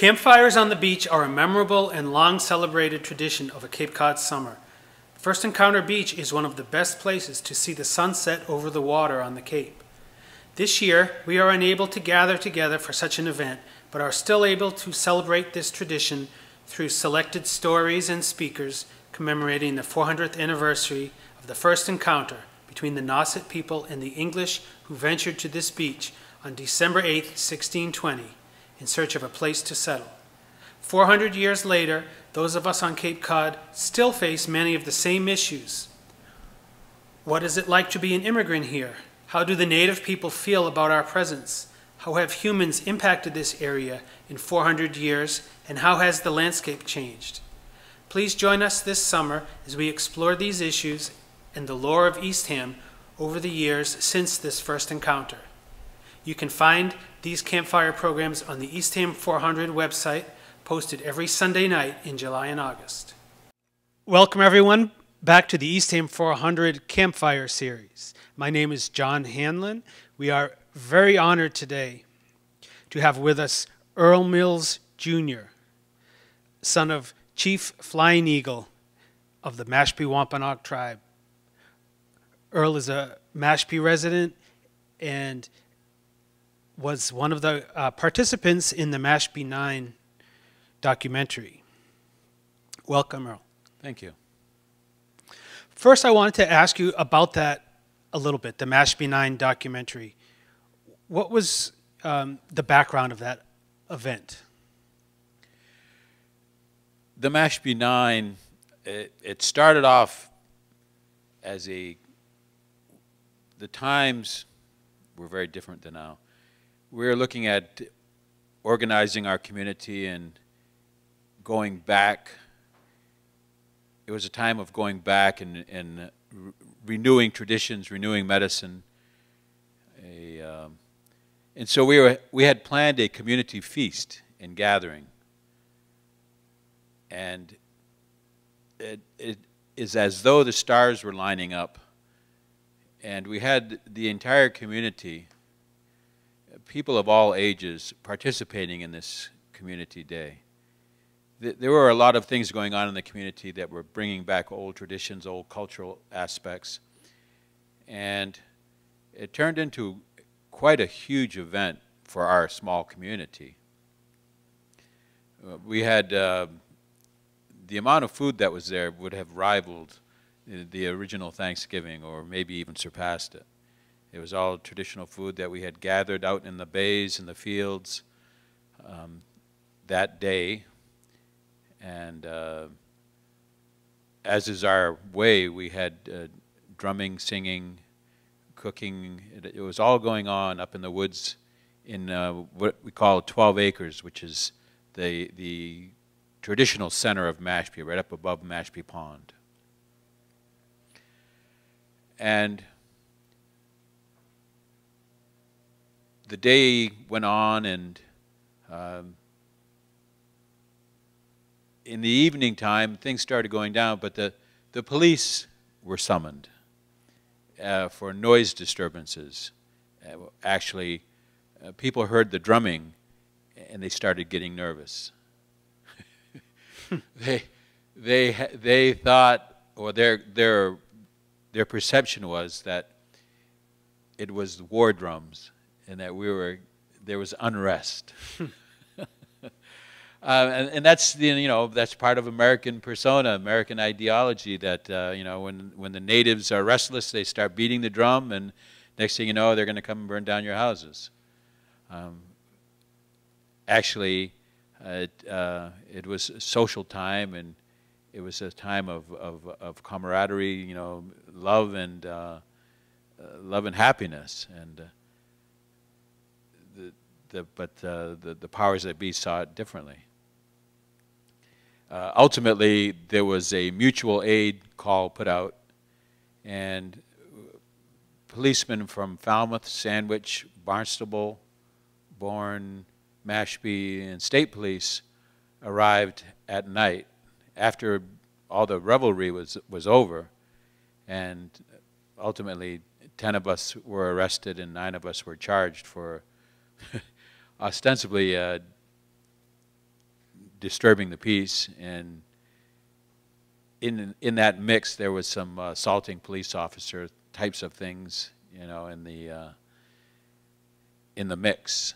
Campfires on the beach are a memorable and long celebrated tradition of a Cape Cod summer. First Encounter Beach is one of the best places to see the sunset over the water on the Cape. This year, we are unable to gather together for such an event, but are still able to celebrate this tradition through selected stories and speakers commemorating the 400th anniversary of the first encounter between the Nauset people and the English who ventured to this beach on December 8, 1620, in search of a place to settle. 400 years later, those of us on Cape Cod still face many of the same issues. What is it like to be an immigrant here? How do the native people feel about our presence? How have humans impacted this area in 400 years, and how has the landscape changed? Please join us this summer as we explore these issues and the lore of Eastham over the years since this first encounter. You can find these campfire programs on the Eastham 400 website, posted every Sunday night in July and August. Welcome, everyone, back to the Eastham 400 Campfire Series. My name is John Hanlon. We are very honored today to have with us Earl Mills Jr., son of Chief Flying Eagle of the Mashpee Wampanoag tribe. Earl is a Mashpee resident and was one of the uh, participants in the Mashpee 9 documentary. Welcome, Earl. Thank you. First, I wanted to ask you about that a little bit, the Mashpee 9 documentary. What was um, the background of that event? The Mashpee 9, it, it started off as a, the times were very different than now. We were looking at organizing our community and going back. It was a time of going back and, and re renewing traditions, renewing medicine. A, um, and so we, were, we had planned a community feast and gathering. And it, it is as though the stars were lining up. And we had the entire community people of all ages participating in this community day. There were a lot of things going on in the community that were bringing back old traditions, old cultural aspects. And it turned into quite a huge event for our small community. Uh, we had uh, the amount of food that was there would have rivaled the original Thanksgiving or maybe even surpassed it. It was all traditional food that we had gathered out in the bays and the fields um, that day. And uh, as is our way, we had uh, drumming, singing, cooking. It, it, was all going on up in the woods in uh, what we call 12 acres, which is the, the traditional center of Mashpee, right up above Mashpee Pond. And the day went on, and um, in the evening time, things started going down, but the, the police were summoned uh, for noise disturbances. Uh, actually, uh, people heard the drumming and they started getting nervous. they, they, they thought, or their, their, their perception was that it was war drums and that we were there was unrest. uh, and, and, that's the, you know that's part of American persona, American ideology. That uh, you know when when the natives are restless, they start beating the drum, and next thing you know, they're going to come and burn down your houses. Um, actually, uh, it, uh, it was social time, and it was a time of, of, of camaraderie, you know, love and uh, uh, love and happiness, and the, but uh, the, the powers that be saw it differently. Uh, ultimately, there was a mutual aid call put out, and policemen from Falmouth, Sandwich, Barnstable, Bourne, Mashpee, and state police arrived at night after all the revelry was, was over, and ultimately 10 of us were arrested and nine of us were charged for ostensibly uh, disturbing the peace. And in in that mix, there was some uh, assaulting police officer types of things, you know, in the uh, in the mix.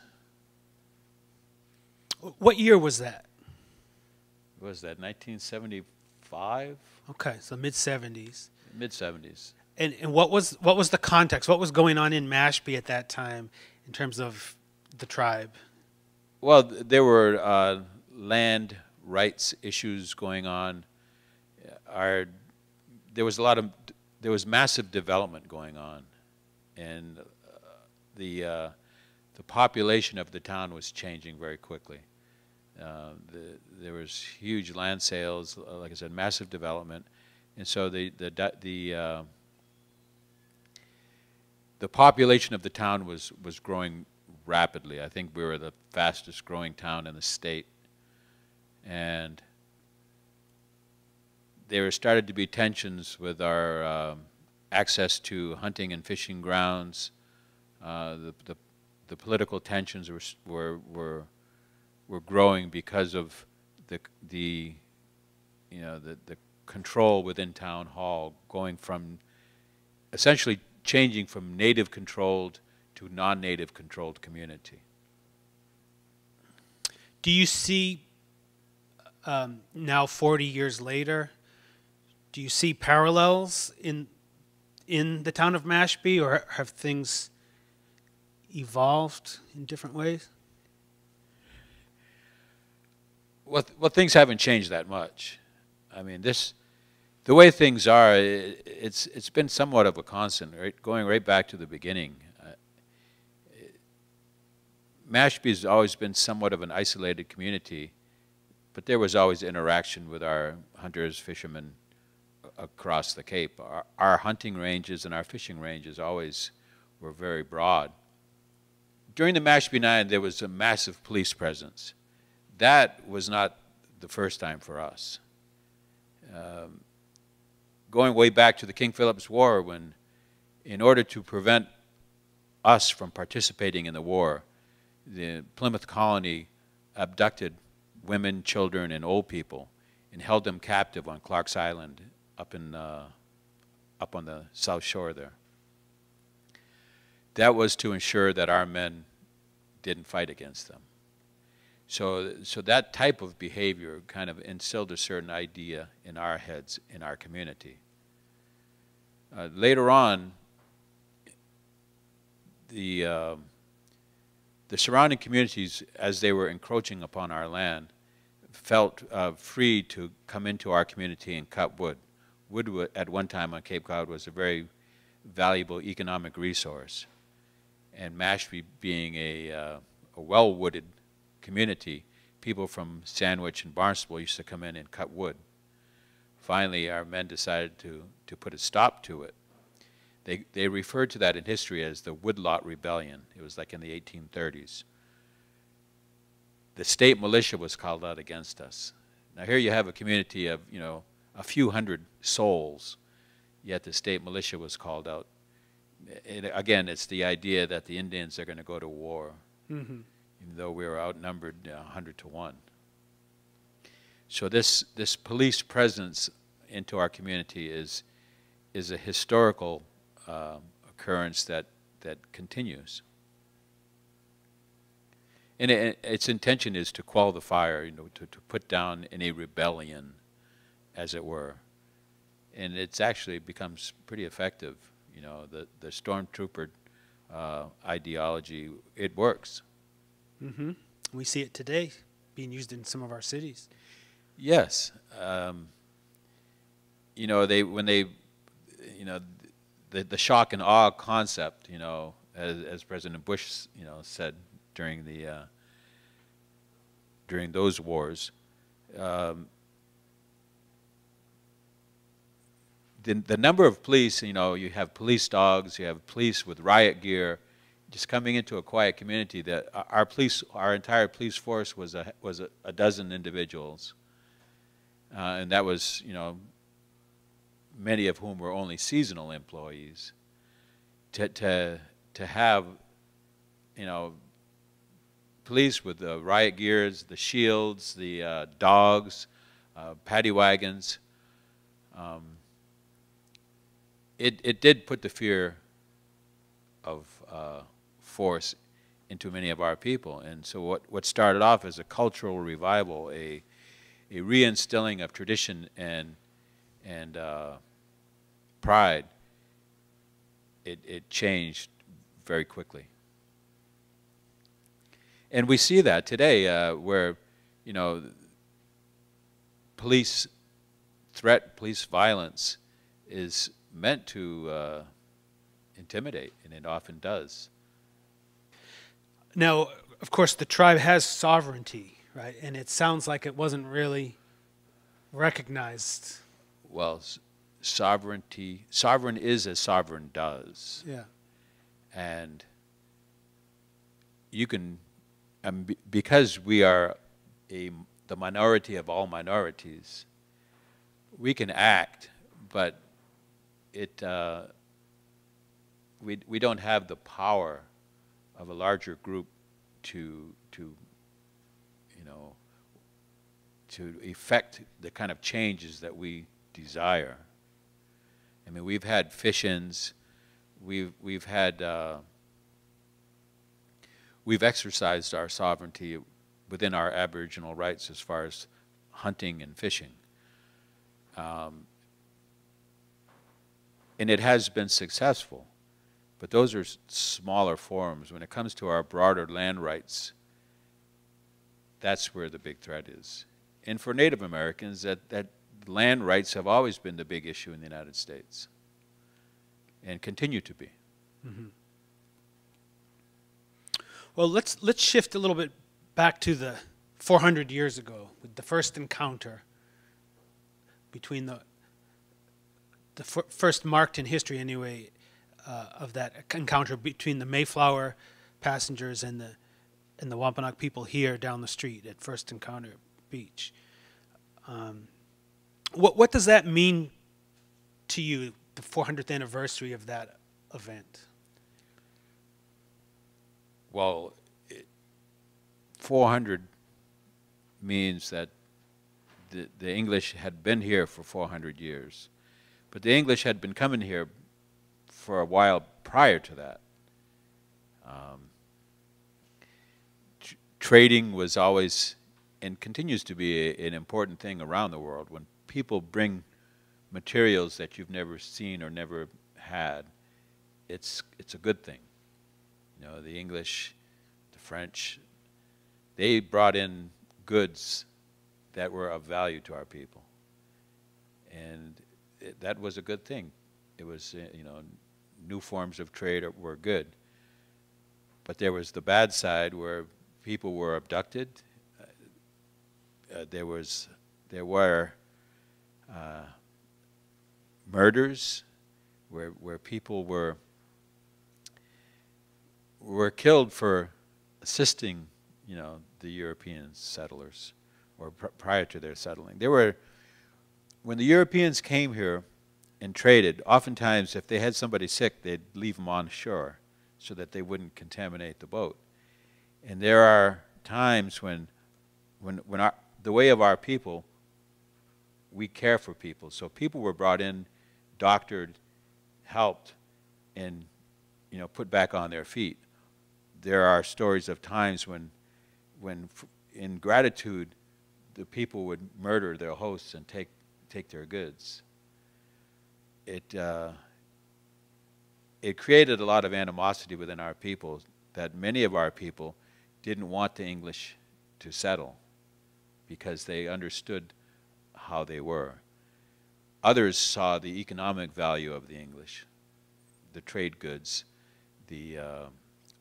What year was that? What was that 1975, Okay, so mid 70s. mid 70s? And and what was what was the context? What was going on in Mashpee at that time in terms of the tribe? Well, there were uh, land rights issues going on. Our, there was a lot of, there was massive development going on, and uh, the uh, the population of the town was changing very quickly. Uh, the, there was huge land sales, uh, like I said, massive development, and so the the the uh, the population of the town was was growing rapidly. I think we were the fastest growing town in the state. And there started to be tensions with our um, access to hunting and fishing grounds. Uh, the, the, the political tensions were, were, were, were growing because of the, the, you know, the, the control within town hall going from essentially changing from native controlled to non-native controlled community. Do you see um, now 40 years later? Do you see parallels in in the town of Mashpee, or have things evolved in different ways? Well, well, things haven't changed that much. I mean, this, the way things are, i it's it's been somewhat of a constant, right? Going right back to the beginning. Uh, has always been somewhat of an isolated community, but there was always interaction with our hunters, fishermen across the Cape. Our, our hunting ranges and our fishing ranges always were very broad. During the Mashpee Nine, there was a massive police presence that was not the first time for us. Um, going way back to the King Philip's War, when, in order to prevent us from participating in the war, the Plymouth colony abducted women, children, and old people and held them captive on Clark's Island up in uh, up on the south shore there. That was to ensure that our men didn't fight against them. So, so that type of behavior kind of instilled a certain idea in our heads, in our community. Uh, later on, the, uh, the surrounding communities, as they were encroaching upon our land, felt uh, free to come into our community and cut wood. Wood at one time on Cape Cod was a very valuable economic resource. And Mashpee being a, uh, a well-wooded community, people from Sandwich and Barnstable used to come in and cut wood. Finally, our men decided to, to put a stop to it. They, they referred to that in history as the Woodlot Rebellion. It was like in the 1830s. The state militia was called out against us. Now here you have a community of, you know, a few hundred souls, yet the state militia was called out. It, again, it's the idea that the Indians are going to go to war Mm-hmm. even though we were outnumbered uh, 100 to 1. So this, this police presence into our community is, is a historical um, occurrence that, that continues. And it, its intention is to quell the fire, you know, to, to put down any rebellion, as it were. And it's actually becomes pretty effective. You know, the, the stormtrooper uh, ideology, it works. Mm-hmm. We see it today being used in some of our cities. Yes. Um, you know, they when they, you know, the the shock and awe concept. You know, as, as President Bush, you know, said during the uh, during those wars. Um, the, the number of police, you know, you have police dogs, you have police with riot gear, just coming into a quiet community. That our- our police, our entire police force was a was a, a dozen individuals, uh, and that was, you know, many of whom were only seasonal employees. To to to have, you know, police with the riot gears, the shields, the uh, dogs, uh, paddy wagons. Um, it, it did put the fear of uh, force into many of our people. And so what, what started off as a cultural revival, a, a reinstilling of tradition and, and uh, pride, it, it changed very quickly. And we see that today uh, where, you know, police threat, police violence is meant to uh, intimidate, and it often does. Now, of course, the tribe has sovereignty, right? And it sounds like it wasn't really recognized. Well, sovereignty, sovereign is as sovereign does. Yeah. And you can, um, because we are a, the minority of all minorities, we can act, but it, uh, we, we don't have the power of a larger group to, to, you know, to effect the kind of changes that we desire. I mean, we've had fish-ins, we've, we've had, uh, we've exercised our sovereignty within our Aboriginal rights as far as hunting and fishing. Um, and it has been successful. But those are smaller forms. When it comes to our broader land rights, that's where the big threat is. And for Native Americans, that, that land rights have always been the big issue in the United States and continue to be. Mm -hmm. Well, let's, let's shift a little bit back to the 400 years ago with the first encounter between the, the first marked in history anyway, uh, of that encounter between the Mayflower passengers and the and the Wampanoag people here down the street at First Encounter Beach. Um, what what does that mean to you? The 400th anniversary of that event. Well, it, 400 means that the, the English had been here for 400 years. But the English had been coming here for a while prior to that. Um, tr trading was always and continues to be a, an important thing around the world. When people bring materials that you've never seen or never had, it's it's a good thing. You know, the English, the French, they brought in goods that were of value to our people, and it, that was a good thing. It was, uh, you know, new forms of trade were good. But there was the bad side where people were abducted. Uh, there was, there were uh, murders where, where people were, were killed for assisting, you know, the European settlers or pr prior to their settling. There were, when the Europeans came here, and traded, oftentimes if they had somebody sick, they'd leave them on shore so that they wouldn't contaminate the boat. And there are times when, when, when our, the way of our people, we care for people. So people were brought in, doctored, helped, and you know, put back on their feet. There are stories of times when, when in gratitude, the people would murder their hosts and take, take their goods it, uh, it created a lot of animosity within our people that many of our people didn't want the English to settle because they understood how they were. Others saw the economic value of the English, the trade goods, the, uh,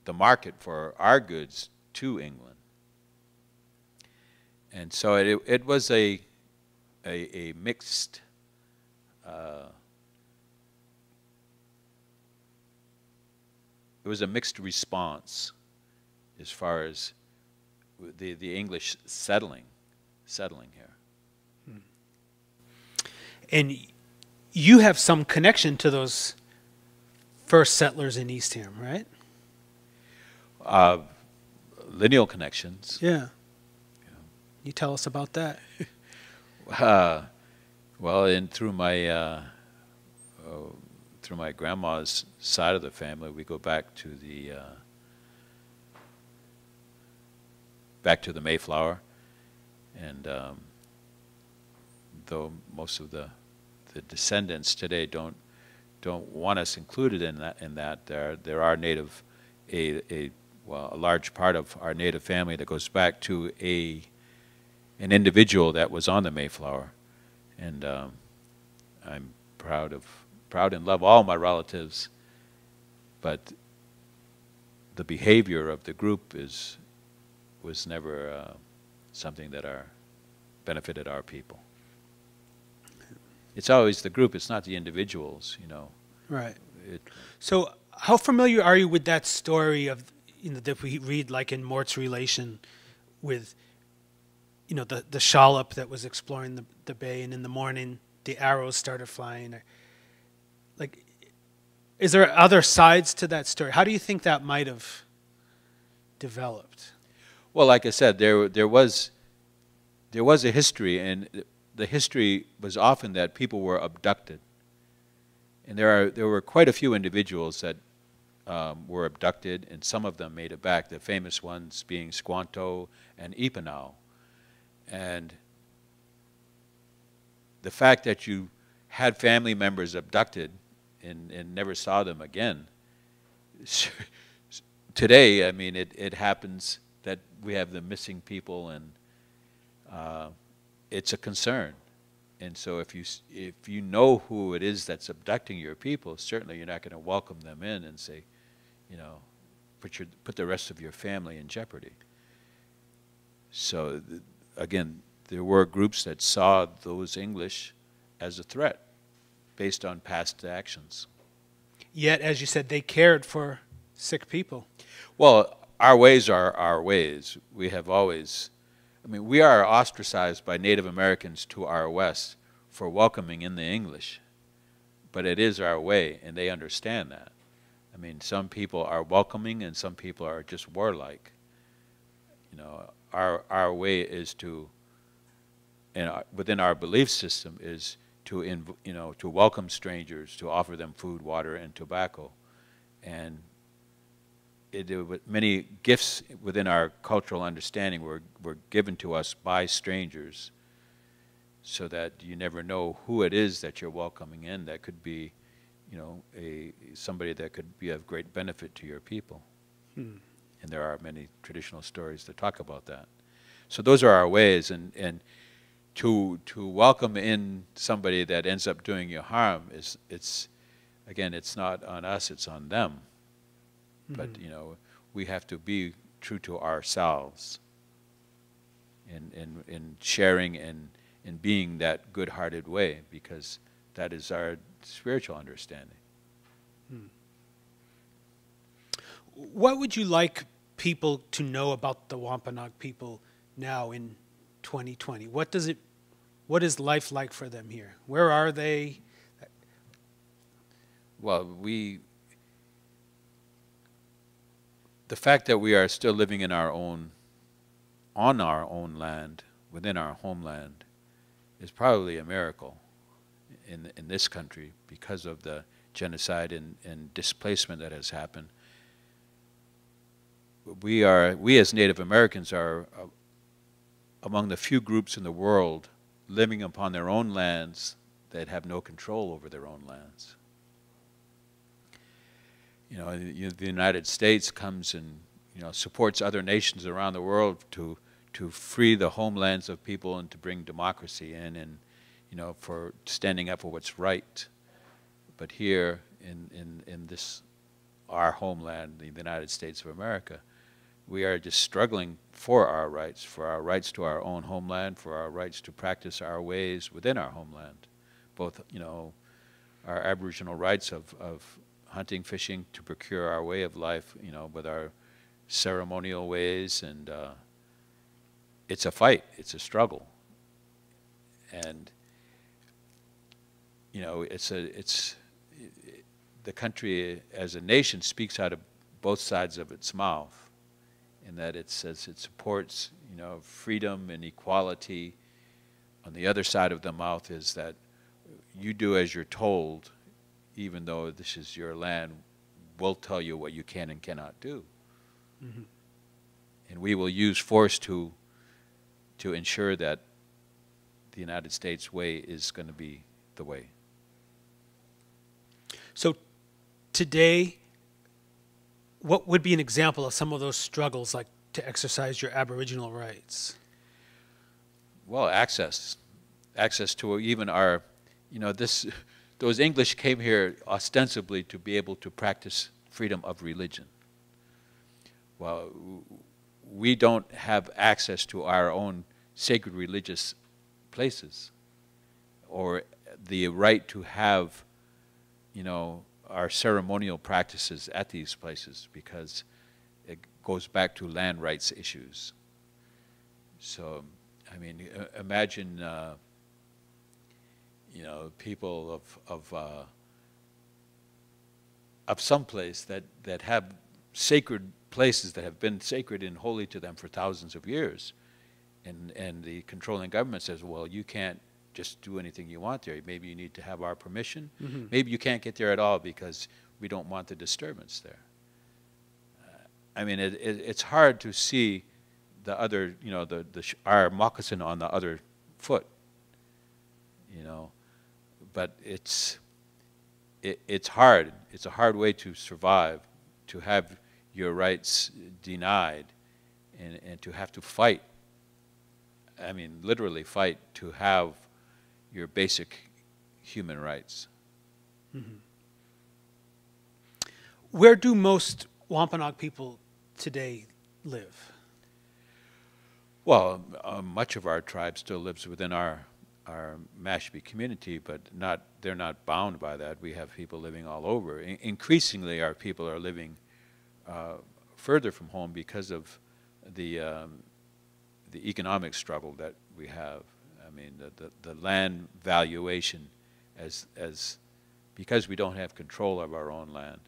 the market for our goods to England. And so it, it was a, a, a mixed uh, it was a mixed response as far as the, the English settling, settling here. And you have some connection to those first settlers in Eastham, right? Uh, lineal connections. Yeah. You tell us about that. Uh, well, and through my uh, uh, through my grandma's side of the family, we go back to the uh, back to the Mayflower, and um, though most of the the descendants today don't don't want us included in that in that there there are native a a well a large part of our native family that goes back to a an individual that was on the Mayflower, and um, I'm proud of proud and love all my relatives, but the behavior of the group is was never uh, something that our benefited our people. It's always the group; it's not the individuals, you know. Right. It, So, how familiar are you with that story of, you know, that we read like in Mourt's relation with, you know, the, the shallop that was exploring the, the bay and in the morning the arrows started flying? Or, like, is there other sides to that story? How do you think that might have developed? Well, like I said, there there was there was a history, and the history was often that people were abducted, and there are there were quite a few individuals that um, were abducted, and some of them made it back. The famous ones being Squanto and Epenow, and the fact that you had family members abducted and, and never saw them again. Today, I mean, it, it happens that we have the missing people, and uh, it's a concern. And so, if you if you know who it is that's abducting your people, certainly you're not going to welcome them in and say, you know, put your put the rest of your family in jeopardy. So, th- again, there were groups that saw those English as a threat based on past actions. Yet, as you said, they cared for sick people. Well, our ways are our ways. We have always, I mean, we are ostracized by Native Americans to our west for welcoming in the English, but it is our way, and they understand that. I mean, some people are welcoming, and some people are just warlike. You know, our our way is to, and within our belief system is to inv- you know to welcome strangers, to offer them food, water, and tobacco, and it, were many gifts within our cultural understanding were, were given to us by strangers so that you never know who it is that you're welcoming in that could be you know a somebody that could be of great benefit to your people. Hmm. and there are many traditional stories that talk about that. So those are our ways. And and to to welcome in somebody that ends up doing you harm is it's again it's not on us it's on them but mm-hmm. you know we have to be true to ourselves in in in sharing and in being that good-hearted way because that is our spiritual understanding hmm. What would you like people to know about the Wampanoag people now in 2020? What does it what is life like for them here? Where are they? well we the fact that we are still living in our own on our own land within our homeland is probably a miracle in in this country because of the genocide and, and displacement that has happened we are we as Native Americans are uh, among the few groups in the world living upon their own lands that have no control over their own lands. You know, the United States comes and you know supports other nations around the world to to free the homelands of people and to bring democracy in and you know for standing up for what's right. But here in in in this our homeland, the United States of America, we are just struggling for our rights, for our rights to our own homeland, for our rights to practice our ways within our homeland, both you know our Aboriginal rights of, of hunting, fishing, to procure our way of life, you know, with our ceremonial ways, and uh, it's a fight, it's a struggle, and you know, it's a it's the country as a nation speaks out of both sides of its mouth in that it says it supports, you know, freedom and equality. On the other side of the mouth is that you do as you're told, even though this is your land, we'll tell you what you can and cannot do. Mhm. And we will use force to, to ensure that the United States way is going to be the way. So today, what would be an example of some of those struggles, like to exercise your Aboriginal rights? Well, access, access to even our, you know, this, those English came here ostensibly to be able to practice freedom of religion. Well, we don't have access to our own sacred religious places or the right to have, you know, our ceremonial practices at these places because it goes back to land rights issues. So, I mean, imagine, uh, you know, people of of uh, of some place that that have sacred places that have been sacred and holy to them for thousands of years, and and the controlling government says, well, you can't just do anything you want there. Maybe you need to have our permission. Mhm. Maybe you can't get there at all because we don't want the disturbance there. Uh, I mean, it, it, it's hard to see the other, you know, the, the sh- our moccasin on the other foot, you know, but it's it, it's hard. It's a hard way to survive, to have your rights denied, and, and to have to fight. I mean, literally fight to have your basic human rights. Where do most Wampanoag people today live? Well, uh, much of our tribe still lives within our our Mashpee community, but not they're not bound by that. We have people living all over. In- increasingly, our people are living uh, further from home because of the um, the economic struggle that we have. I mean, the, the, the land valuation, as as because we don't have control of our own land,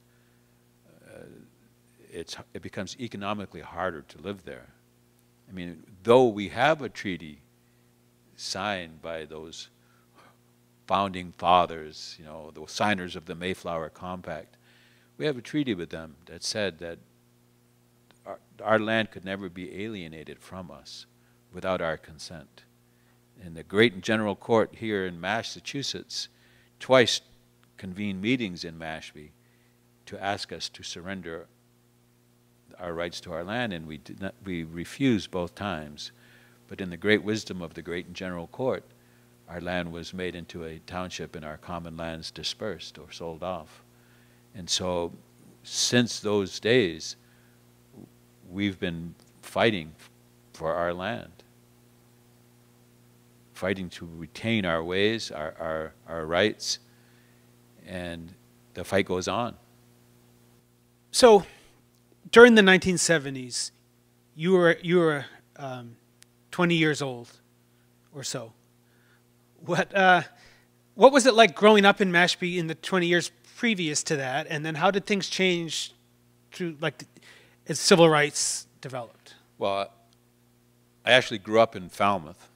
uh, it's it becomes economically harder to live there. I mean, though we have a treaty signed by those founding fathers, you know, the signers of the Mayflower Compact, we have a treaty with them that said that our, our land could never be alienated from us without our consent. And the great general court here in Massachusetts twice convened meetings in Mashpee to ask us to surrender our rights to our land, and we not, we refused both times. But in the great wisdom of the great and general court, our land was made into a township and our common lands dispersed or sold off. And so, since those days, we've been fighting for our land, fighting to retain our ways, our, our, our rights, and the fight goes on. So, during the 1970s, you were you were um, 20 years old, or so. What uh, what was it like growing up in Mashpee in the 20 years previous to that, and then how did things change through like as civil rights developed? Well, I actually grew up in Falmouth.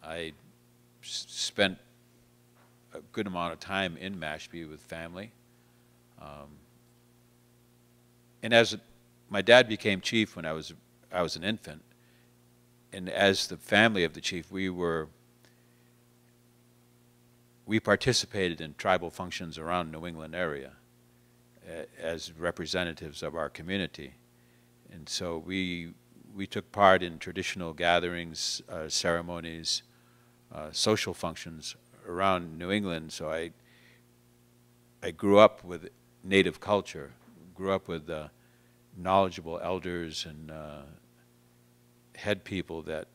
I spent a good amount of time in Mashpee with family. Um, and as my dad became chief when I was I was an infant, and as the family of the chief, we were we participated in tribal functions around New England area uh, as representatives of our community, and so we we took part in traditional gatherings, uh, ceremonies, uh, social functions around New England. So I I grew up with native culture, grew up with uh, knowledgeable elders and uh, head people that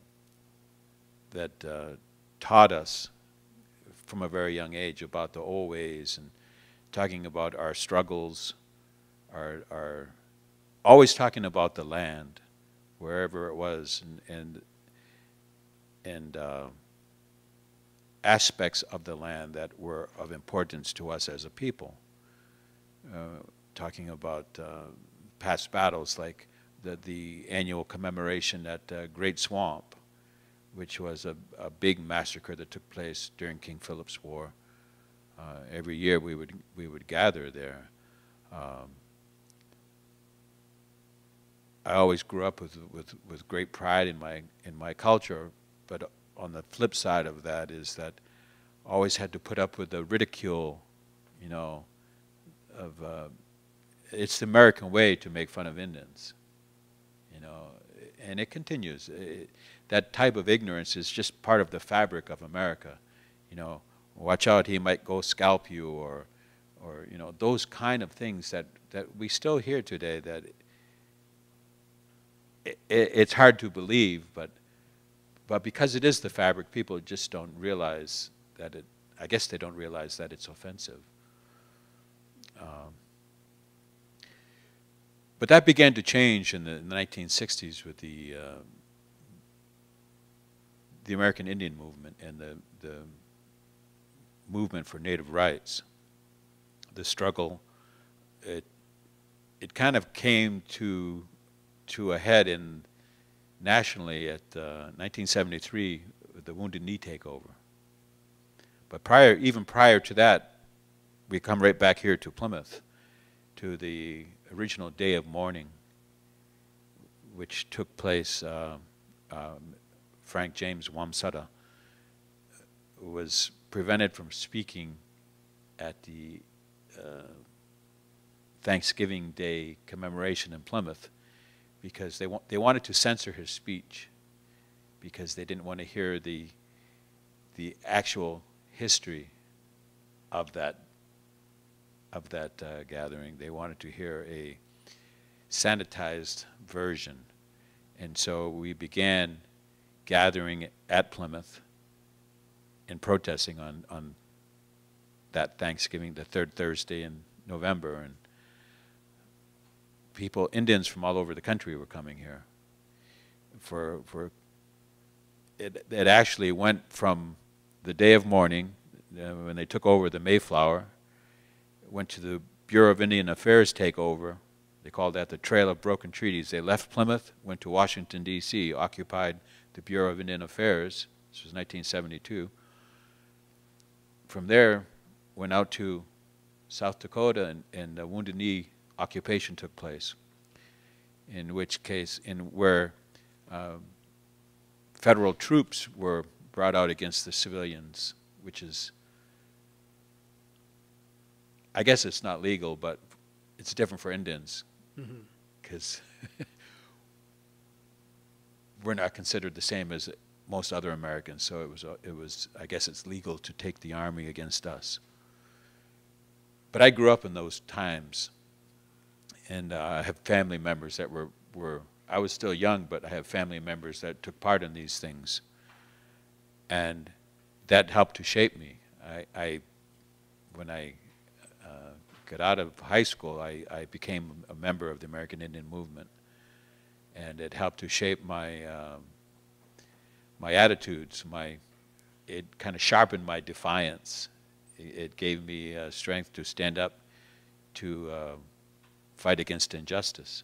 that uh, taught us from a very young age about the old ways and talking about our struggles, our our always talking about the land, wherever it was, and and and uh, aspects of the land that were of importance to us as a people. Uh, talking about uh, past battles like the, the annual commemoration at uh, Great Swamp, which was a, a big massacre that took place during King Philip's War. Uh, every year we would we would gather there. Um, I always grew up with, with, with great pride in my in my culture, but on the flip side of that is that I always had to put up with the ridicule, you know, of uh, it's the American way to make fun of Indians, and it continues. It, that type of ignorance is just part of the fabric of America, you know. Watch out, he might go scalp you, or, or you know, those kind of things that that we still hear today. That it, it, it's hard to believe, but but because it is the fabric, people just don't realize that it. I guess they don't realize that it's offensive. Um, but that began to change in the, in the 1960s with the uh, the American Indian movement and the the movement for native rights. The struggle, it it kind of came to to a head in nationally at uh, 1973 the Wounded Knee takeover. But prior, even prior to that, we come right back here to Plymouth, to the original day of mourning, which took place. Uh, um, Frank James Wamsutta was prevented from speaking at the uh, Thanksgiving Day commemoration in Plymouth because they, wa they wanted to censor his speech because they didn't want to hear the, the actual history of that, of that uh, gathering. They wanted to hear a sanitized version. And so we began gathering at Plymouth and protesting on, on that Thanksgiving, the third Thursday in November. And people, Indians from all over the country were coming here. For, for it, it actually went from the day of mourning, uh, when they took over the Mayflower, went to the Bureau of Indian Affairs takeover. They called that the Trail of Broken Treaties. They left Plymouth, went to Washington, D.C., occupied the Bureau of Indian Affairs. This was 1972. From there, went out to South Dakota, and, and the Wounded Knee occupation took place, in which case, in where uh, federal troops were brought out against the civilians, which is, I guess it's not legal, but it's different for Indians, because mm-hmm. we're not considered the same as most other Americans. So it was, uh, it was, I guess it's legal to take the army against us. But I grew up in those times and uh, I have family members that were, were, I was still young, but I have family members that took part in these things. And that helped to shape me. I, I when I got out of high school, I, I became a member of the American Indian Movement. And it helped to shape my, um, my attitudes, my, it kind of sharpened my defiance. It, it gave me uh, strength to stand up to uh, fight against injustice.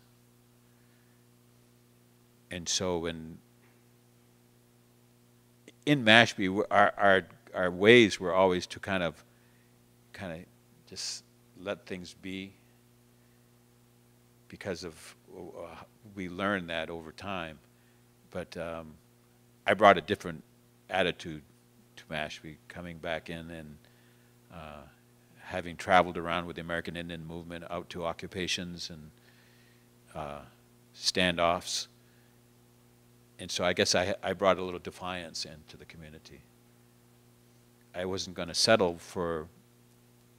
And so when in Mashpee, our, our, our ways were always to kind of, kind of just let things be because of, uh, we learned that over time. But um, I brought a different attitude to Mashpee, coming back in and uh, having traveled around with the American Indian movement out to occupations and uh, standoffs. And so I guess I, I brought a little defiance into the community. I wasn't going to settle for,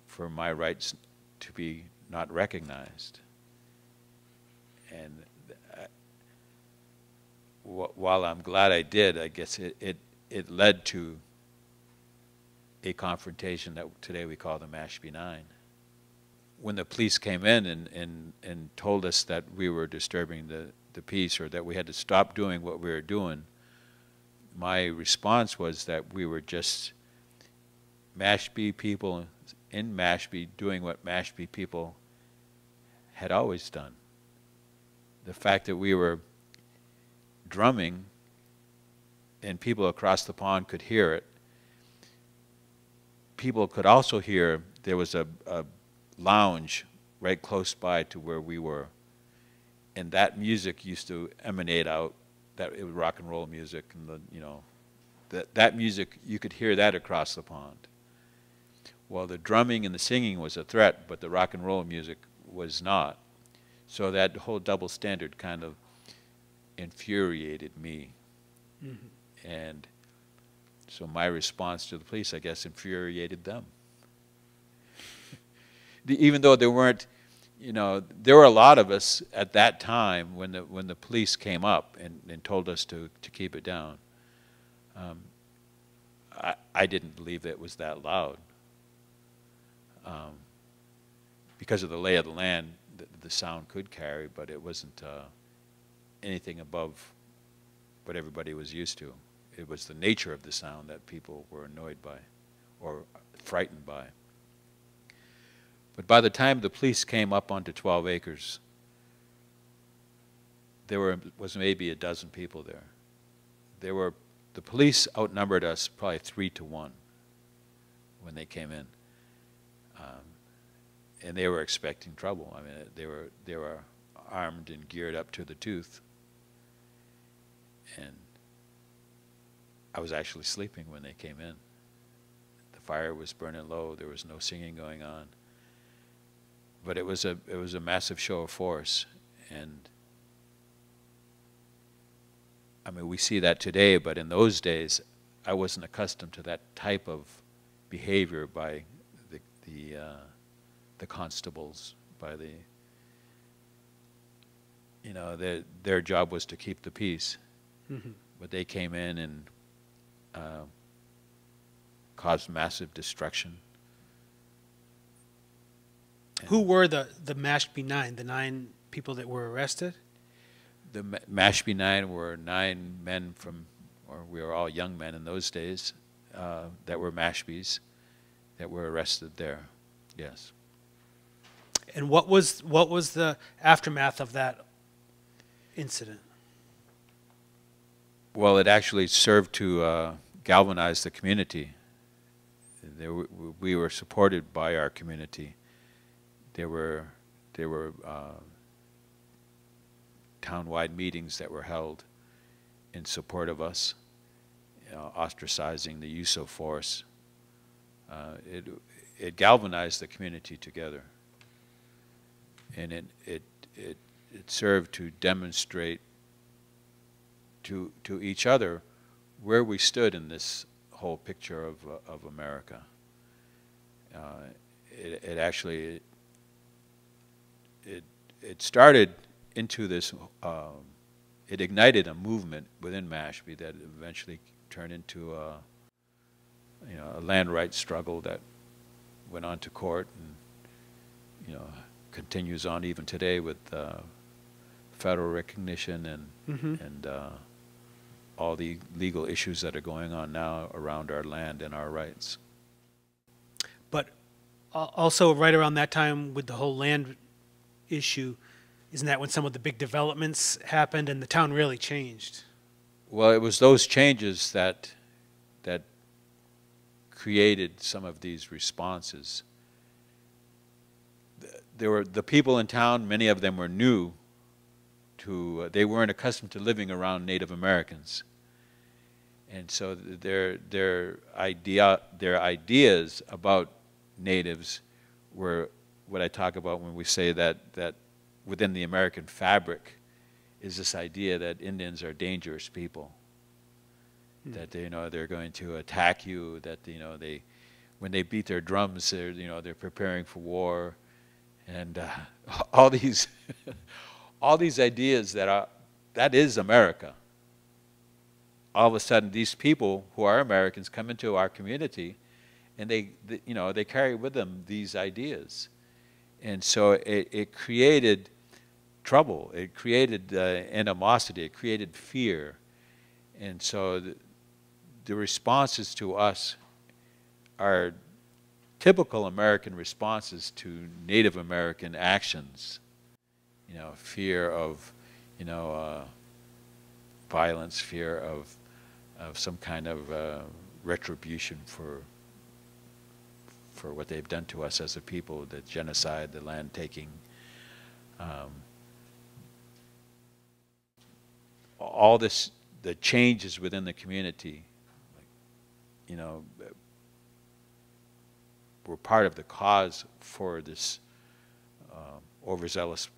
for my rights to be not recognized. And uh, I, while I'm glad I did, I guess it, it, it led to a confrontation that today we call the Mashpee Nine. When the police came in and, and, and told us that we were disturbing the, the peace or that we had to stop doing what we were doing, my response was that we were just Mashpee people in Mashpee doing what Mashpee people had always done. the fact that we were drumming and people across the pond could hear it. People could also hear there was a, a lounge right close by to where we were. And that music used to emanate out, that it was rock and roll music and the, you know, that, that music, you could hear that across the pond. Well, the drumming and the singing was a threat, but the rock and roll music was not. So that whole double standard kind of infuriated me. Mm-hmm. And so my response to the police, I guess, infuriated them. the, even though there weren't, you know, there were a lot of us at that time when the, when the police came up and, and told us to, to keep it down. Um, I, I didn't believe it was that loud. Um, because of the lay of the land, the, the sound could carry, but it wasn't uh, anything above what everybody was used to. It was the nature of the sound that people were annoyed by or frightened by. But by the time the police came up onto 12 acres, there were, was maybe a dozen people there. There were, the police outnumbered us probably three to one when they came in. Um, and they were expecting trouble. I mean, they were, they were armed and geared up to the tooth. And I was actually sleeping when they came in. The fire was burning low. There was no singing going on but it was a it was a massive show of force, and I mean we see that today, but in those days, I wasn't accustomed to that type of behavior by the the uh, the constables, by the you know their their job was to keep the peace, mm-hmm. but they came in and uh, caused massive destruction. Who were the, the Mashpee Nine, the nine people that were arrested? The Mashpee Nine were nine men from, or we were all young men in those days, uh, that were Mashpees that were arrested there. Yes. And what was what was the aftermath of that incident? Well, it actually served to uh, galvanize the community. There, we were supported by our community there were there were uh, town-wide meetings that were held in support of us, ostracizing the use of force. Uh, it it galvanized the community together, and it it it it served to demonstrate to to each other where we stood in this whole picture of uh, of America. Uh, it, it actually it, it started into this, um, it ignited a movement within Mashpee that eventually turned into a, you know, a land rights struggle that went on to court and, you know, continues on even today with uh, federal recognition and, mm-hmm. and uh, all the legal issues that are going on now around our land and our rights. But also, right around that time, with the whole land issue, isn't that when some of the big developments happened and the town really changed? Well, it was those changes that that created some of these responses. There were the people in town; many of them were new. To uh, they weren't accustomed to living around Native Americans, and so their their idea their ideas about natives were what I talk about when we say that, that within the American fabric is this idea that Indians are dangerous people. Hmm. That they, you know they're going to attack you. That you know they, when they beat their drums, they're you know they're preparing for war, and uh, all these, all these ideas that are that is America. All of a sudden, these people who are Americans come into our community, and they, they you know they carry with them these ideas and so it, it created trouble. It created uh, animosity. It created fear. And so the, the responses to us are typical American responses to Native American actions. You know, fear of, you know, uh, violence, fear of, of some kind of uh, retribution for, for what they've done to us as a people, the genocide, the land taking. Um, all this, the changes within the community, you know, were part of the cause for this uh, overzealous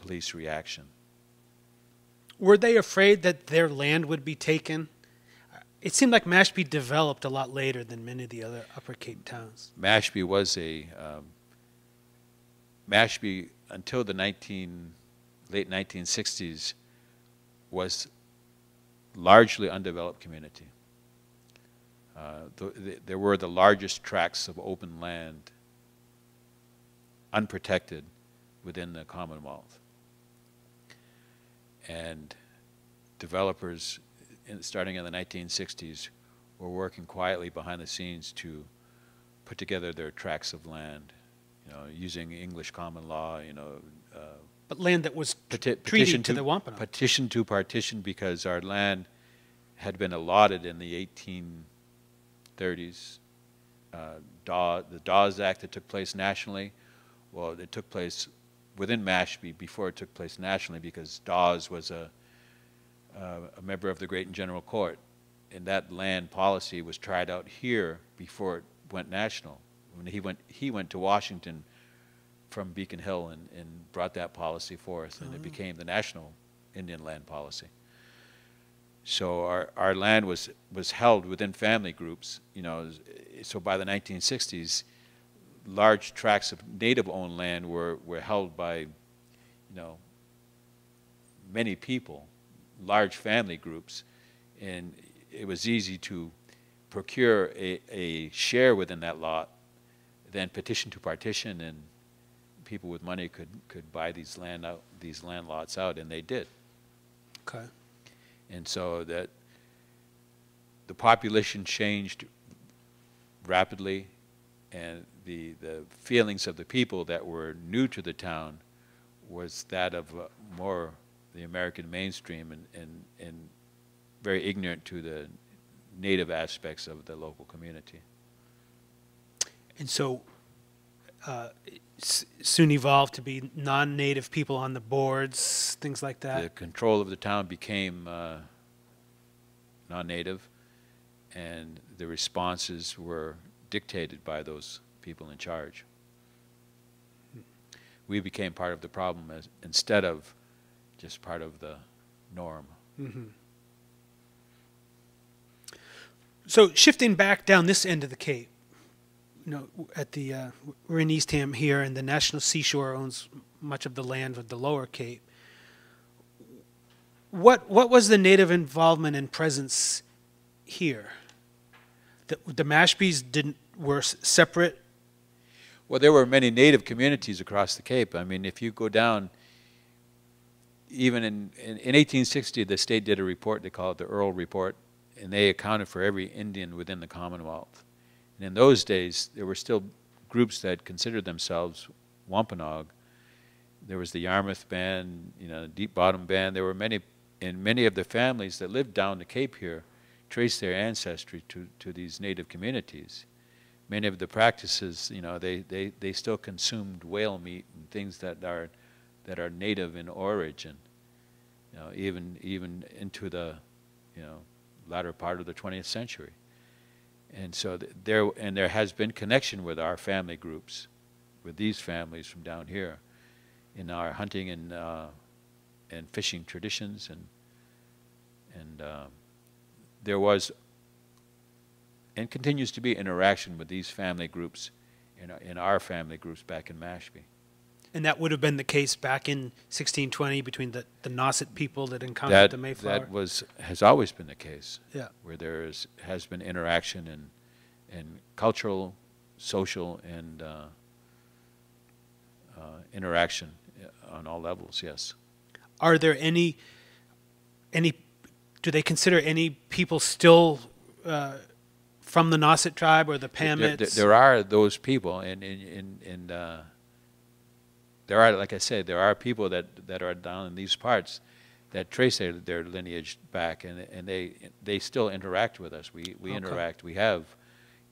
police reaction. Were they afraid that their land would be taken? It seemed like Mashpee developed a lot later than many of the other Upper Cape towns. Mashpee was a um, Mashpee until the 19 late 1960s was largely undeveloped community. Uh, the, the, there were the largest tracts of open land unprotected within the Commonwealth. And developers, in, starting in the 1960s, were working quietly behind the scenes to put together their tracts of land, you know, using English common law, you know. Uh, but land that was peti treated to, to the Wampanoag. Petition to partition because our land had been allotted in the 1830s. Uh, Daw, the Dawes Act that took place nationally, well, it took place within Mashpee before it took place nationally because Dawes was a, uh, a member of the Great and General Court. And that land policy was tried out here before it went national. When he went, he went to Washington from Beacon Hill and, and brought that policy forth, and Oh. it became the national Indian land policy. So our, our land was, was held within family groups, you know, so by the 1960s, large tracts of native-owned land were, were held by, you know, many people, large family groups, and it was easy to procure a, a share within that lot, then petition to partition, and people with money could, could buy these land out, these land lots out, and they did. Okay. And so that the population changed rapidly, and the, the feelings of the people that were new to the town was that of uh, more the American mainstream and, and, and very ignorant to the native aspects of the local community. And so uh, soon evolved to be non-native people on the boards, things like that. the control of the town became uh, non-native, and the responses were dictated by those people in charge. We became part of the problem as, instead of just part of the norm. hmm So shifting back down this end of the Cape, you know, at the uh, we're in Eastham here, and the National Seashore owns much of the land of the Lower Cape. What what was the native involvement and presence here? The, the Mashpees didn't were separate. Well, there were many native communities across the Cape. I mean, if you go down, even in, in, in 1860, the state did a report, they call it the Earle Report, and they accounted for every Indian within the Commonwealth. And in those days, there were still groups that considered themselves Wampanoag. There was the Yarmouth Band, you know, Deep Bottom Band. There were many, and many of the families that lived down the Cape here traced their ancestry to, to these native communities many of the practices, you know, they, they, they still consumed whale meat and things that are that are native in origin. You know, even even into the, you know, latter part of the 20th century. And so th- there and there has been connection with our family groups, with these families from down here, in our hunting and uh, and fishing traditions and and uh, there was and continues to be interaction with these family groups in our, in our family groups back in Mashpee. And that would have been the case back in 1620 between the, the Nauset people that encountered That, the Mayflower. that was, has always been the case. Yeah. Where there is, has been interaction and, and cultural, social, and uh, uh, interaction uh, on all levels, yes. Are there any, any, do they consider any people still uh, from the Nauset tribe or the There- Pamets? There, there are those people, and, and, and, and uh, there are, like I said, there are people that, that are down in these parts. that trace their, their lineage back, and and they they still interact with us. We we Okay. interact. We have,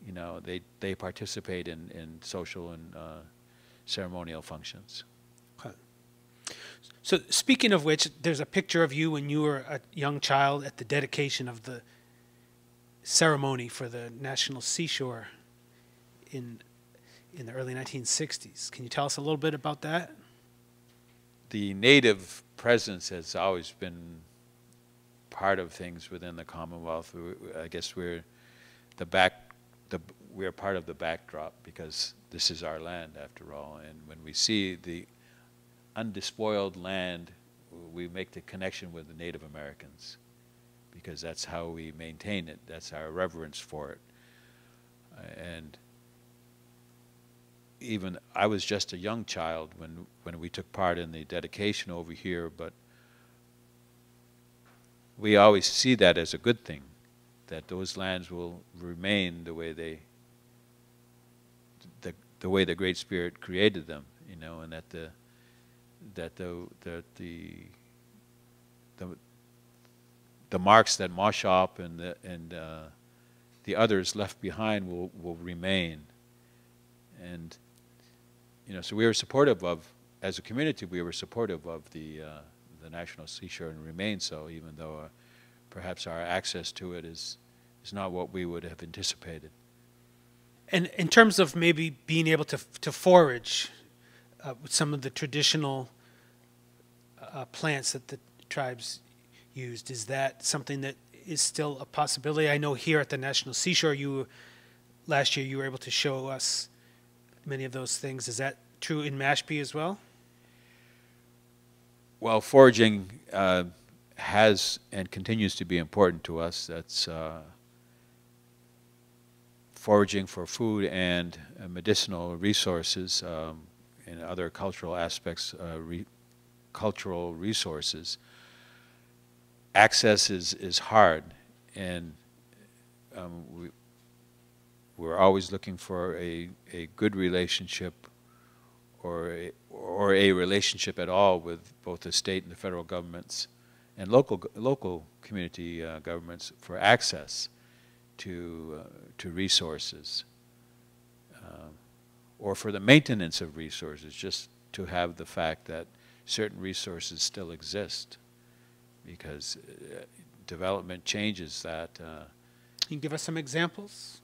you know, they they participate in in social and uh, ceremonial functions. Okay. So speaking of which, there's a picture of you when you were a young child at the dedication of the ceremony for the National Seashore in in the early 1960s. Can you tell us a little bit about that? the native presence has always been part of things within the Commonwealth. We- we- I guess we're the back, the we're part of the backdrop because this is our land after all. And when we see the undespoiled land, we make the connection with the Native Americans because that's how we maintain it. That's our reverence for it. And even I was just a young child when when we took part in the dedication over here, but we always see that as a good thing, that those lands will remain the way they the the way the Great Spirit created them, you know, and that the that the that the the the marks that Moshup and the and uh, the others left behind will will remain, and you know, so we were supportive of, as a community, we were supportive of the, uh, the National Seashore and remain so, even though uh, perhaps our access to it is, is not what we would have anticipated. And in terms of maybe being able to to forage uh, some of the traditional uh, plants that the tribes used, is that something that is still a possibility? I know here at the National Seashore, you last year you were able to show us many of those things. Is that true in Mashpee as well? Well, foraging uh, has and continues to be important to us. That's uh, foraging for food and uh, medicinal resources um, and other cultural aspects, uh, re- cultural resources. Access is, is hard, and um, we, we're always looking for a, a good relationship or a, or a relationship at all with both the state and the federal governments and local local community uh, governments for access to uh, to resources um, or for the maintenance of resources just to have the fact that certain resources still exist because uh, development changes that uh, Can you give us some examples?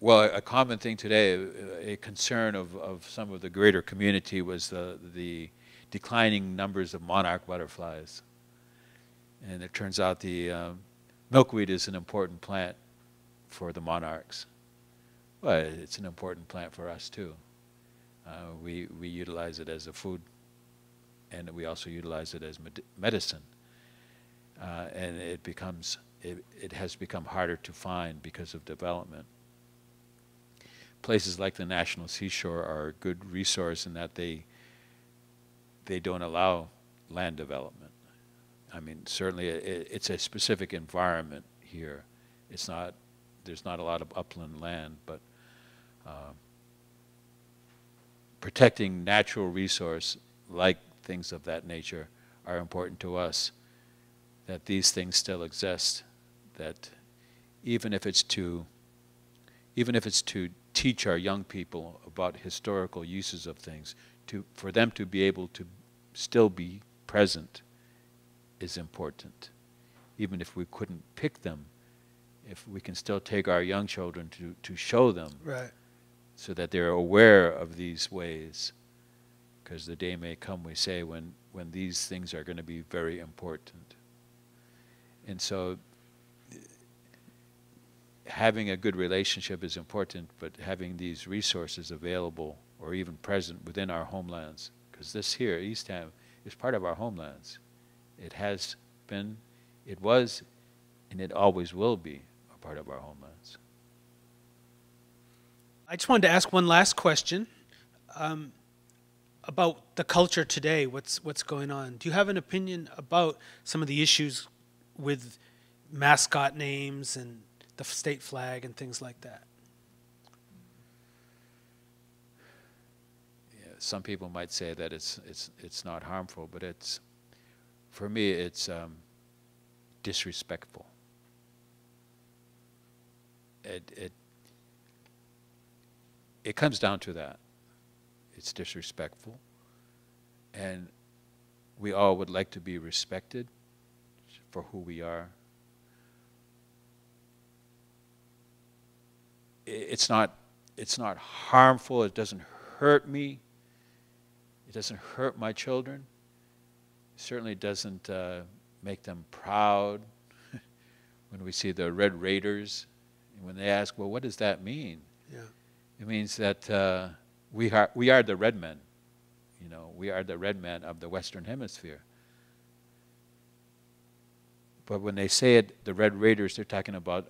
Well, a- common thing today, a- concern of, of some of the greater community was the, the declining numbers of monarch butterflies. And it turns out the um, milkweed is an important plant for the monarchs. Well, it's an important plant for us too. Uh, we, we utilize it as a food, and we also utilize it as med- medicine. Uh, and it becomes, it, it has become harder to find because of development places like the National Seashore are a good resource in that they they don't allow land development. I mean, certainly it, it's a specific environment here. It's not there's not a lot of upland land, but uh, protecting natural resource like things of that nature are important to us. That these things still exist. That even if it's to even if it's to teach our young people about historical uses of things, to, for them to be able to still be present is important. Even if we couldn't pick them, if we can still take our young children to, to show them Right. so that they're aware of these ways. Because the day may come, we say, when, when these things are going to be very important. And so having a good relationship is important, but having these resources available or even present within our homelands, because this here, Eastham, is part of our homelands. It has been, it was, and it always will be a part of our homelands. I just wanted to ask one last question um, about the culture today. What's what's going on? Do you have an opinion about some of the issues with mascot names and the state flag and things like that? Yeah, some people might say that it's it's it's not harmful, but it's for me, it's um, disrespectful. It, it, it comes down to that. It's disrespectful. And we all would like to be respected for who we are. It's not, it's not harmful, it doesn't hurt me, it doesn't hurt my children, it certainly doesn't uh, make them proud when we see the Red Raiders, and when they ask, well, what does that mean? Yeah. It means that uh, we, are, we are the red men. You know, we are the red men of the Western Hemisphere. But when they say it, the Red Raiders, they're talking about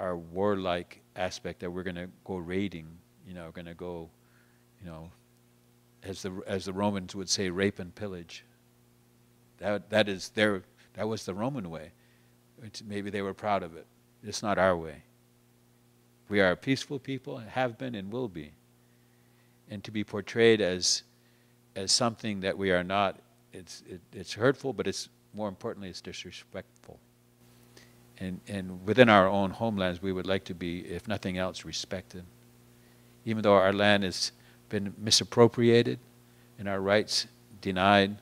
our warlike aspect that we're going to go raiding, you know, going to go, you know, as the, as the Romans would say, rape and pillage. That, that, is their, that was the Roman way. It's, maybe they were proud of it. It's not our way. We are a peaceful people, have been and will be. And to be portrayed as, as something that we are not, it's, it, it's hurtful, but it's more importantly, it's disrespectful. And, and within our own homelands, we would like to be, if nothing else, respected. Even though our land has been misappropriated and our rights denied,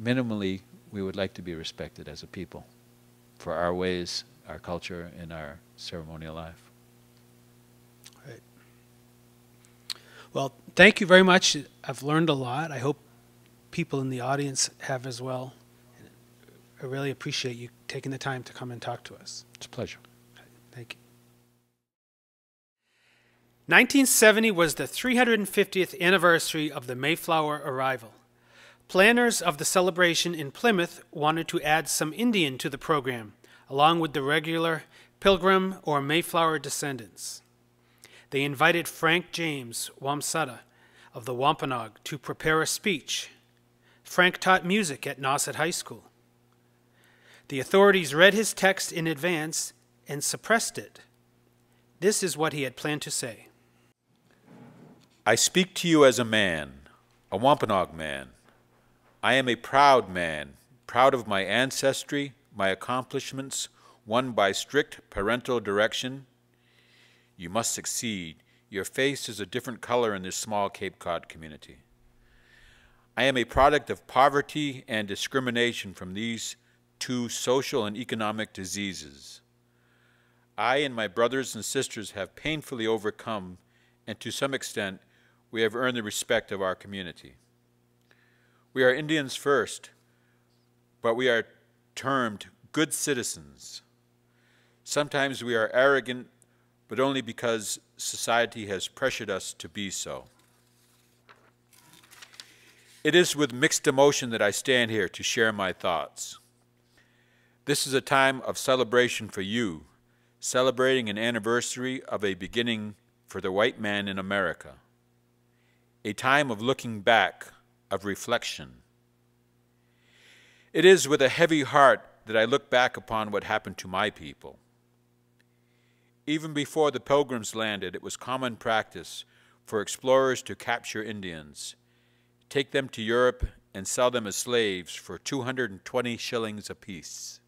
minimally, we would like to be respected as a people for our ways, our culture, and our ceremonial life. Right. Well, thank you very much. I've learned a lot. I hope people in the audience have as well. I really appreciate you taking the time to come and talk to us. It's a pleasure. Thank you. 1970 was the 350th anniversary of the Mayflower arrival. Planners of the celebration in Plymouth wanted to add some Indian to the program, along with the regular Pilgrim or Mayflower descendants. They invited Frank James Wamsutta of the Wampanoag to prepare a speech. Frank taught music at Nauset High School. The authorities read his text in advance and suppressed it. This is what he had planned to say. I speak to you as a man, a Wampanoag man. I am a proud man, proud of my ancestry, my accomplishments, won by strict parental direction. You must succeed. Your face is a different color in this small Cape Cod community. I am a product of poverty and discrimination from these two social and economic diseases. I and my brothers and sisters have painfully overcome, and to some extent, we have earned the respect of our community. We are Indians first, but we are termed good citizens. Sometimes we are arrogant, but only because society has pressured us to be so. It is with mixed emotion that I stand here to share my thoughts. This is a time of celebration for you, celebrating an anniversary of a beginning for the white man in America, a time of looking back, of reflection. It is with a heavy heart that I look back upon what happened to my people. Even before the pilgrims landed, it was common practice for explorers to capture Indians, take them to Europe, and sell them as slaves for 220 shillings apiece.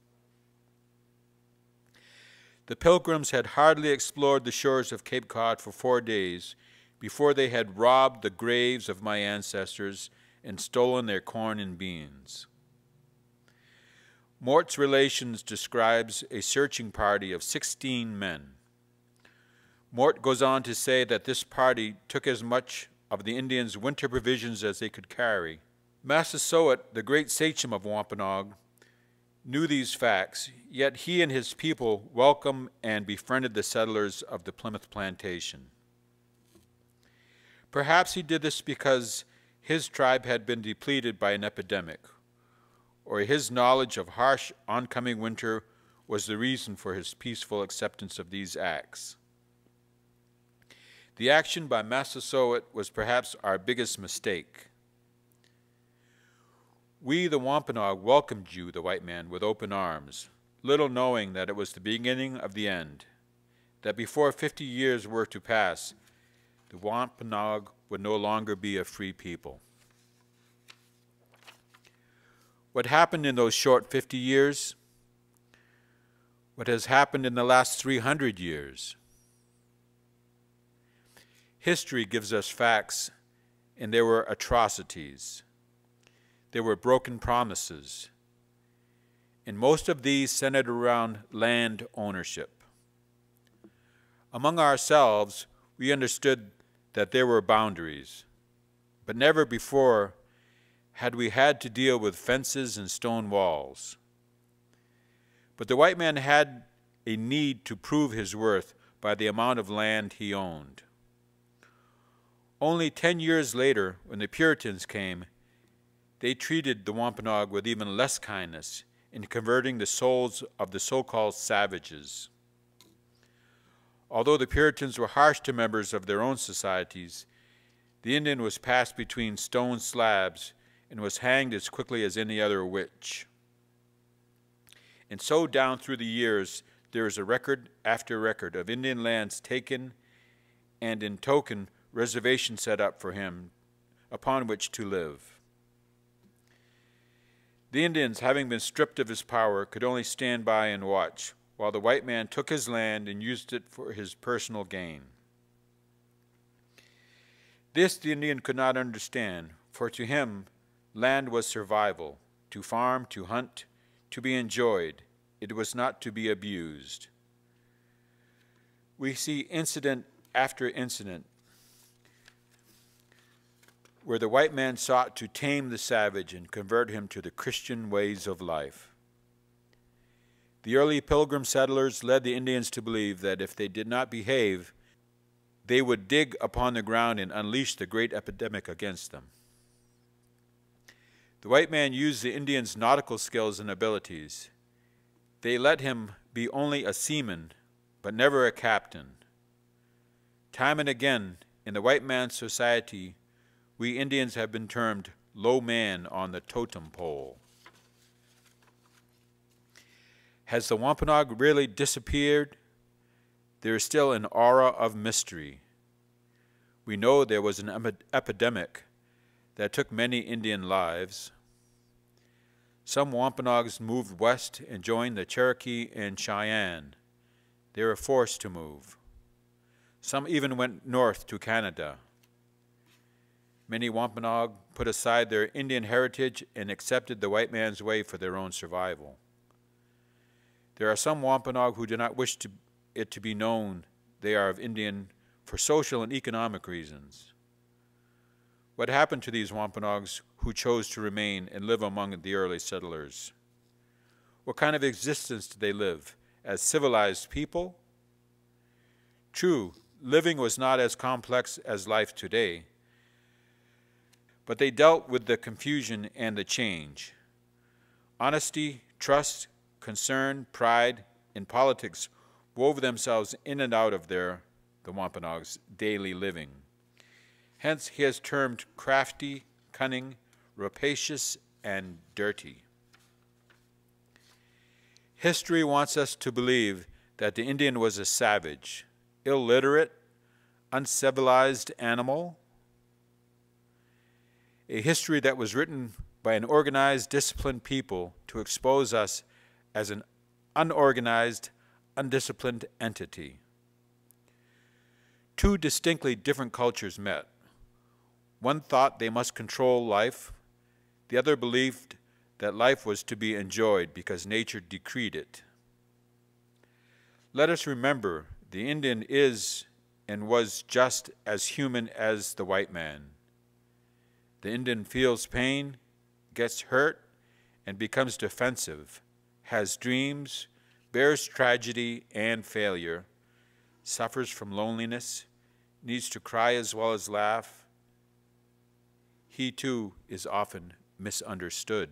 The pilgrims had hardly explored the shores of Cape Cod for four days before they had robbed the graves of my ancestors and stolen their corn and beans. Mourt's Relations describes a searching party of 16 men. Mort goes on to say that this party took as much of the Indians' winter provisions as they could carry. Massasoit, the great sachem of Wampanoag, knew these facts, yet he and his people welcomed and befriended the settlers of the Plymouth plantation. Perhaps he did this because his tribe had been depleted by an epidemic, or his knowledge of harsh oncoming winter was the reason for his peaceful acceptance of these acts. The action by Massasoit was perhaps our biggest mistake. We, the Wampanoag, welcomed you, the white man, with open arms, little knowing that it was the beginning of the end, that before fifty years were to pass, the Wampanoag would no longer be a free people. What happened in those short 50 years? What has happened in the last 300 years? History gives us facts, and there were atrocities. There were broken promises. And most of these centered around land ownership. Among ourselves, we understood that there were boundaries, but never before had we had to deal with fences and stone walls. But the white man had a need to prove his worth by the amount of land he owned. Only ten years later, when the Puritans came, they treated the Wampanoag with even less kindness in converting the souls of the so called savages. Although the Puritans were harsh to members of their own societies, the Indian was passed between stone slabs and was hanged as quickly as any other witch. And so down through the years, there is a record after record of Indian lands taken and in token reservation set up for him upon which to live. The Indians, having been stripped of his power, could only stand by and watch, while the white man took his land and used it for his personal gain. This the Indian could not understand, for to him land was survival, to farm, to hunt, to be enjoyed. It was not to be abused. We see incident after incident where the white man sought to tame the savage and convert him to the Christian ways of life. The early pilgrim settlers led the Indians to believe that if they did not behave, they would dig upon the ground and unleash the great epidemic against them. The white man used the Indians' nautical skills and abilities. They let him be only a seaman, but never a captain. Time and again, in the white man's society, we Indians have been termed low man on the totem pole. Has the Wampanoag really disappeared? There is still an aura of mystery. We know there was an epidemic that took many Indian lives. Some Wampanoags moved west and joined the Cherokee and Cheyenne. They were forced to move. Some even went north to Canada. Many Wampanoag put aside their Indian heritage and accepted the white man's way for their own survival. There are some Wampanoag who do not wish to, it to be known they are of Indian for social and economic reasons. What happened to these Wampanoags who chose to remain and live among the early settlers? What kind of existence did they live? As civilized people? True, living was not as complex as life today, but they dealt with the confusion and the change. Honesty, trust, concern, pride, and politics wove themselves in and out of their, the Wampanoag's, daily living. Hence, he is termed crafty, cunning, rapacious, and dirty. History wants us to believe that the Indian was a savage, illiterate, uncivilized animal a history that was written by an organized, disciplined people to expose us as an unorganized, undisciplined entity. Two distinctly different cultures met. One thought they must control life, the other believed that life was to be enjoyed because nature decreed it. Let us remember the Indian is and was just as human as the white man. The Indian feels pain, gets hurt, and becomes defensive, has dreams, bears tragedy and failure, suffers from loneliness, needs to cry as well as laugh. He too is often misunderstood.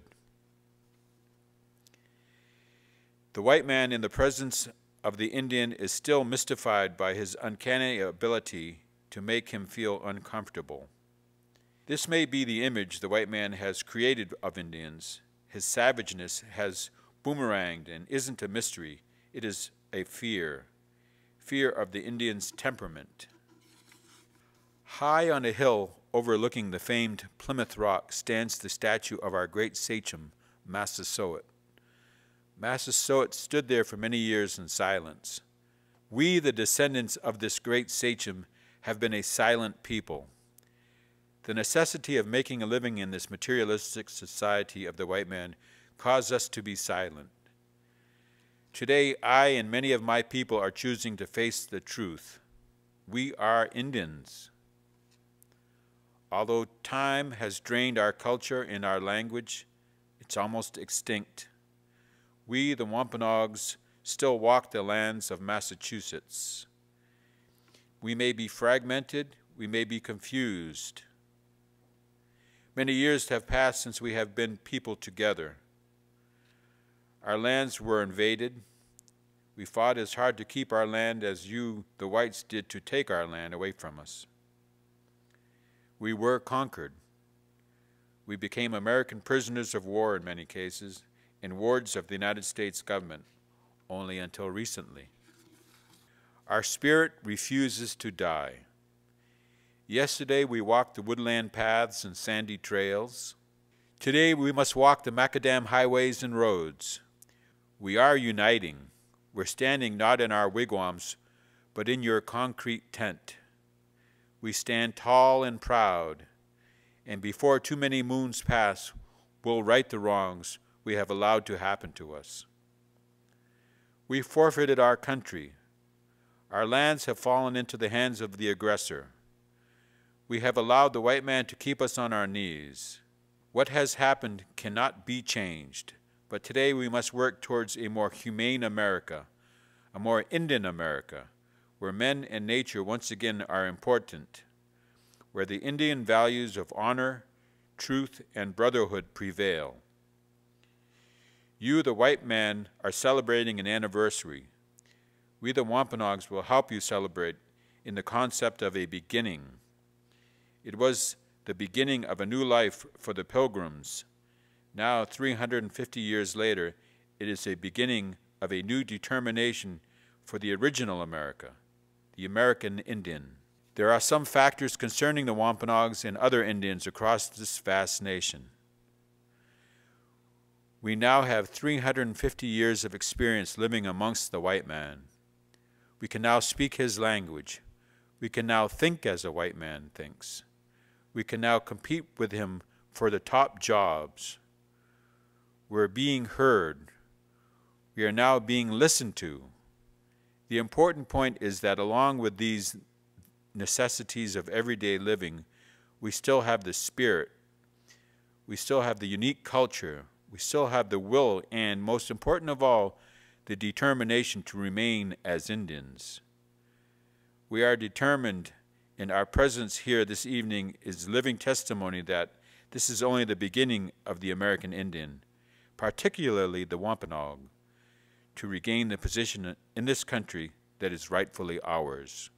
The white man in the presence of the Indian is still mystified by his uncanny ability to make him feel uncomfortable. This may be the image the white man has created of Indians. His savageness has boomeranged and isn't a mystery, it is a fear fear of the Indian's temperament. High on a hill overlooking the famed Plymouth Rock stands the statue of our great sachem, Massasoit. Massasoit stood there for many years in silence. We, the descendants of this great sachem, have been a silent people. The necessity of making a living in this materialistic society of the white man caused us to be silent. Today, I and many of my people are choosing to face the truth. We are Indians. Although time has drained our culture and our language, it's almost extinct. We, the Wampanoags, still walk the lands of Massachusetts. We may be fragmented, we may be confused. Many years have passed since we have been people together. Our lands were invaded. We fought as hard to keep our land as you, the whites, did to take our land away from us. We were conquered. We became American prisoners of war in many cases, and wards of the United States government, only until recently. Our spirit refuses to die. Yesterday we walked the woodland paths and sandy trails. Today we must walk the macadam highways and roads. We are uniting. We're standing not in our wigwams, but in your concrete tent. We stand tall and proud, and before too many moons pass, we'll right the wrongs we have allowed to happen to us. We forfeited our country. Our lands have fallen into the hands of the aggressor. We have allowed the white man to keep us on our knees. What has happened cannot be changed, but today we must work towards a more humane America, a more Indian America, where men and nature once again are important, where the Indian values of honor, truth, and brotherhood prevail. You, the white man, are celebrating an anniversary. We, the Wampanoags, will help you celebrate in the concept of a beginning. It was the beginning of a new life for the Pilgrims. Now, 350 years later, it is a beginning of a new determination for the original America, the American Indian. There are some factors concerning the Wampanoags and other Indians across this vast nation. We now have 350 years of experience living amongst the white man. We can now speak his language. We can now think as a white man thinks. We can now compete with him for the top jobs. We're being heard. We are now being listened to. The important point is that along with these necessities of everyday living, we still have the spirit. We still have the unique culture we still have the will and, most important of all, the determination to remain as Indians. We are determined, and our presence here this evening is living testimony that this is only the beginning of the American Indian, particularly the Wampanoag, to regain the position in this country that is rightfully ours.